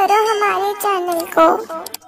करो हमारे चैनल को।